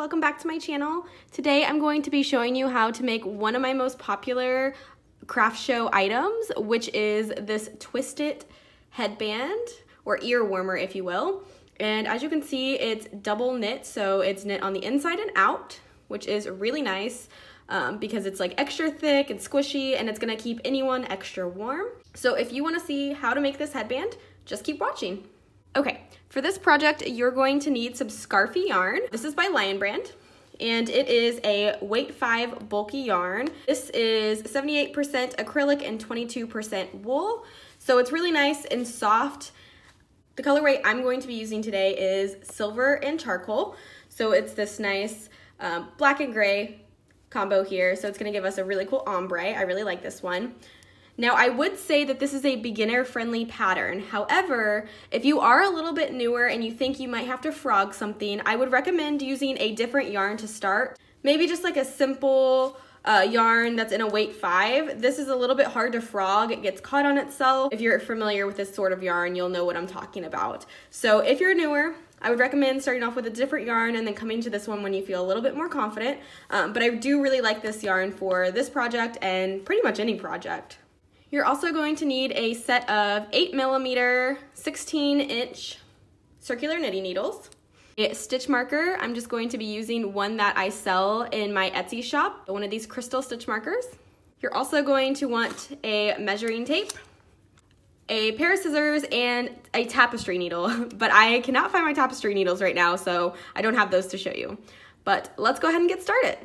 welcome back to my channel. Today I'm going to be showing you how to make one of my most popular craft show items, which is this Twist-It headband, or ear warmer if you will. And as you can see, it's double knit, so it's knit on the inside and out, which is really nice. Um, because it's like extra thick and squishy and it's gonna keep anyone extra warm. So if you wanna see how to make this headband, just keep watching. Okay, for this project, you're going to need some Scarfie yarn. This is by Lion Brand and it is a weight 5 bulky yarn. This is 78% acrylic and 22% wool. So it's really nice and soft. The colorway I'm going to be using today is silver and charcoal. So it's this nice um, black and gray combo here. So it's gonna give us a really cool ombre. I really like this one. Now I would say that this is a beginner friendly pattern. However, if you are a little bit newer and you think you might have to frog something, I would recommend using a different yarn to start. Maybe just like a simple uh, yarn that's in a weight five. This is a little bit hard to frog. It gets caught on itself. If you're familiar with this sort of yarn, you'll know what I'm talking about. So if you're newer, I would recommend starting off with a different yarn and then coming to this one when you feel a little bit more confident. Um, but I do really like this yarn for this project and pretty much any project. You're also going to need a set of 8 millimeter, 16 inch circular knitting needles. A stitch marker, I'm just going to be using one that I sell in my Etsy shop, one of these crystal stitch markers. You're also going to want a measuring tape, a pair of scissors, and a tapestry needle, but I cannot find my tapestry needles right now, so I don't have those to show you. But let's go ahead and get started.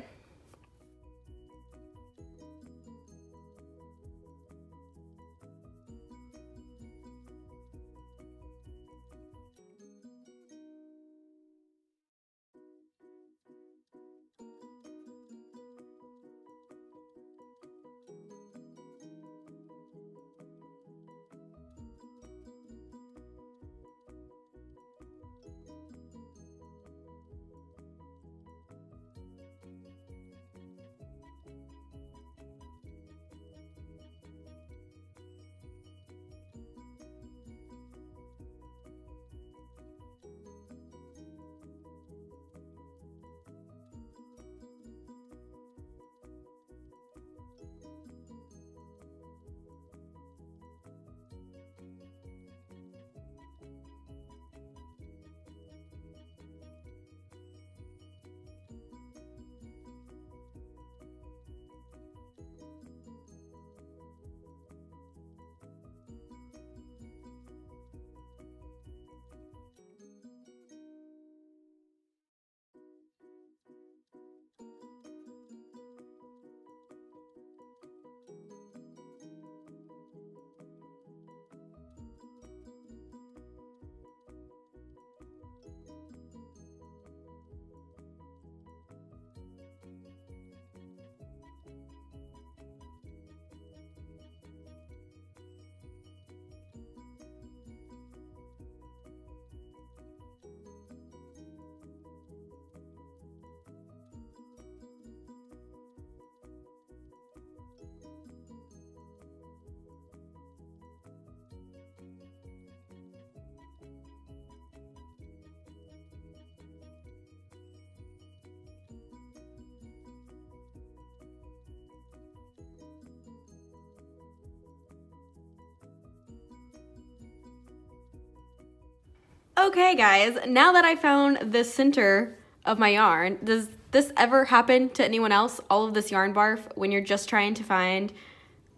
Okay guys, now that I found the center of my yarn, does this ever happen to anyone else, all of this yarn barf, when you're just trying to find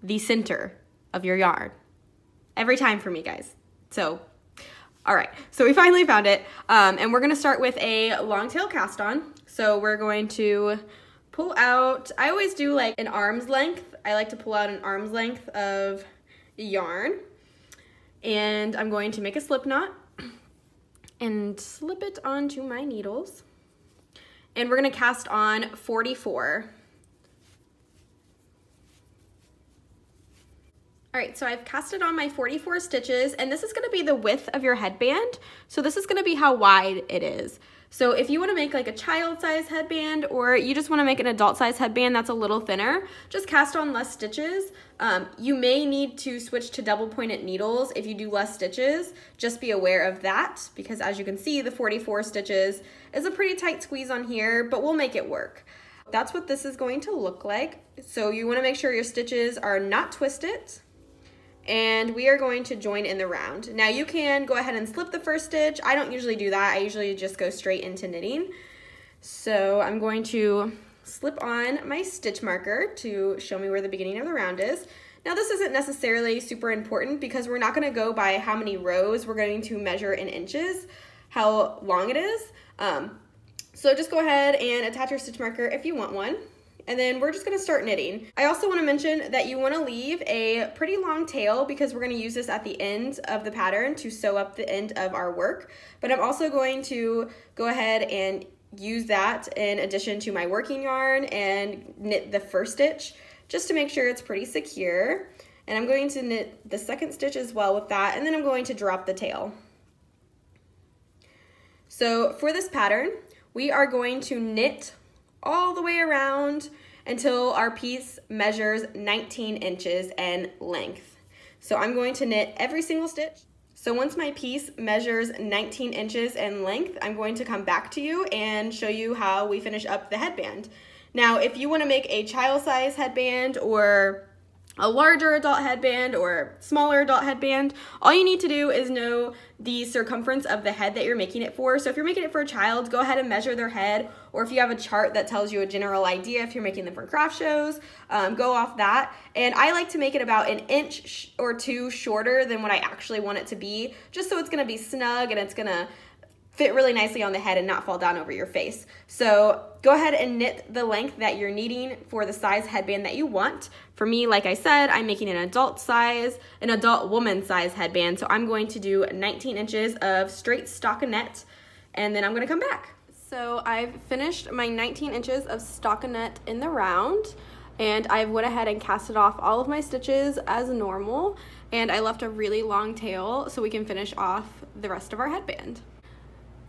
the center of your yarn? Every time for me, guys. So, all right, so we finally found it, um, and we're gonna start with a long tail cast on. So we're going to pull out, I always do like an arm's length. I like to pull out an arm's length of yarn, and I'm going to make a slip knot and slip it onto my needles. And we're gonna cast on 44. All right, so I've casted on my 44 stitches and this is gonna be the width of your headband. So this is gonna be how wide it is. So if you wanna make like a child size headband or you just wanna make an adult size headband that's a little thinner, just cast on less stitches. Um, you may need to switch to double pointed needles if you do less stitches. Just be aware of that because as you can see, the 44 stitches is a pretty tight squeeze on here, but we'll make it work. That's what this is going to look like. So you wanna make sure your stitches are not twisted and we are going to join in the round. Now you can go ahead and slip the first stitch. I don't usually do that. I usually just go straight into knitting. So I'm going to slip on my stitch marker to show me where the beginning of the round is. Now this isn't necessarily super important because we're not gonna go by how many rows, we're going to measure in inches how long it is. Um, so just go ahead and attach your stitch marker if you want one and then we're just gonna start knitting. I also wanna mention that you wanna leave a pretty long tail because we're gonna use this at the end of the pattern to sew up the end of our work. But I'm also going to go ahead and use that in addition to my working yarn and knit the first stitch just to make sure it's pretty secure. And I'm going to knit the second stitch as well with that, and then I'm going to drop the tail. So for this pattern, we are going to knit all the way around until our piece measures 19 inches in length. So I'm going to knit every single stitch. So once my piece measures 19 inches in length, I'm going to come back to you and show you how we finish up the headband. Now, if you wanna make a child size headband or a larger adult headband or smaller adult headband, all you need to do is know the circumference of the head that you're making it for. So if you're making it for a child, go ahead and measure their head, or if you have a chart that tells you a general idea, if you're making them for craft shows, um, go off that. And I like to make it about an inch or two shorter than what I actually want it to be, just so it's gonna be snug and it's gonna fit really nicely on the head and not fall down over your face. So go ahead and knit the length that you're needing for the size headband that you want. For me, like I said, I'm making an adult size, an adult woman size headband. So I'm going to do 19 inches of straight stockinette and then I'm gonna come back. So I've finished my 19 inches of stockinette in the round and I went ahead and casted off all of my stitches as normal and I left a really long tail so we can finish off the rest of our headband.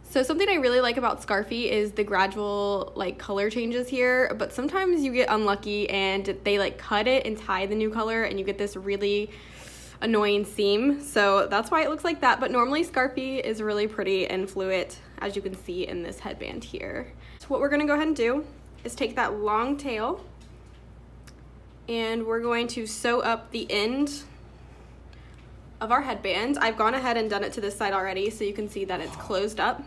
So something I really like about Scarfie is the gradual like color changes here, but sometimes you get unlucky and they like cut it and tie the new color and you get this really annoying seam. So that's why it looks like that, but normally Scarfie is really pretty and fluid as you can see in this headband here. So what we're gonna go ahead and do is take that long tail and we're going to sew up the end of our headband. I've gone ahead and done it to this side already so you can see that it's closed up.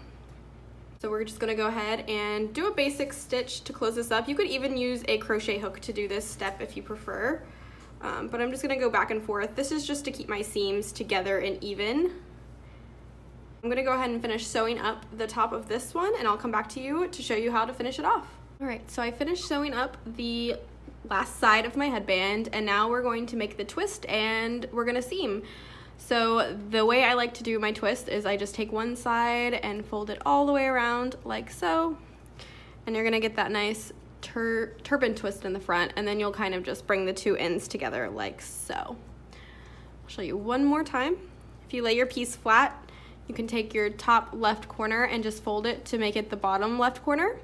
So we're just gonna go ahead and do a basic stitch to close this up. You could even use a crochet hook to do this step if you prefer. Um, but I'm just gonna go back and forth. This is just to keep my seams together and even. I'm gonna go ahead and finish sewing up the top of this one and I'll come back to you to show you how to finish it off. All right, so I finished sewing up the last side of my headband and now we're going to make the twist and we're gonna seam. So the way I like to do my twist is I just take one side and fold it all the way around like so. And you're gonna get that nice tur turban twist in the front and then you'll kind of just bring the two ends together like so. I'll show you one more time. If you lay your piece flat, you can take your top left corner and just fold it to make it the bottom left corner.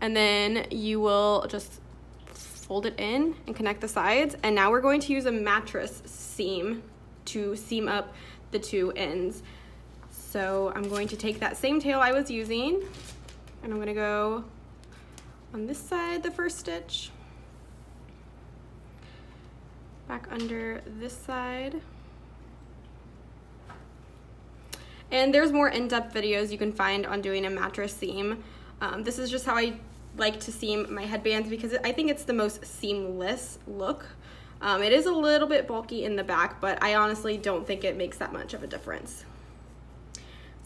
And then you will just fold it in and connect the sides. And now we're going to use a mattress seam to seam up the two ends. So I'm going to take that same tail I was using and I'm gonna go on this side the first stitch, back under this side. And there's more in-depth videos you can find on doing a mattress seam. Um, this is just how I like to seam my headbands because I think it's the most seamless look. Um, it is a little bit bulky in the back, but I honestly don't think it makes that much of a difference.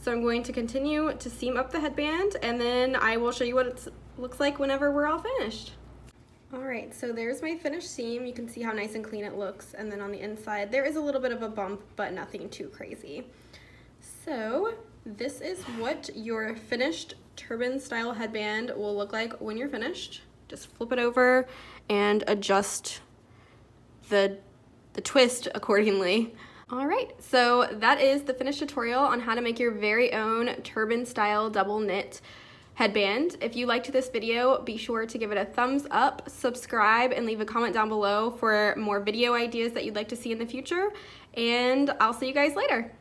So I'm going to continue to seam up the headband and then I will show you what it looks like whenever we're all finished. All right, so there's my finished seam. You can see how nice and clean it looks. And then on the inside, there is a little bit of a bump, but nothing too crazy. So this is what your finished turban style headband will look like when you're finished. Just flip it over and adjust the, the twist accordingly. All right, so that is the finished tutorial on how to make your very own turban style double knit headband. If you liked this video, be sure to give it a thumbs up, subscribe, and leave a comment down below for more video ideas that you'd like to see in the future. And I'll see you guys later.